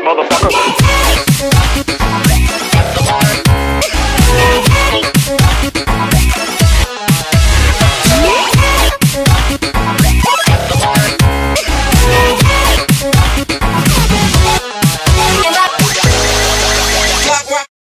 motherfucker.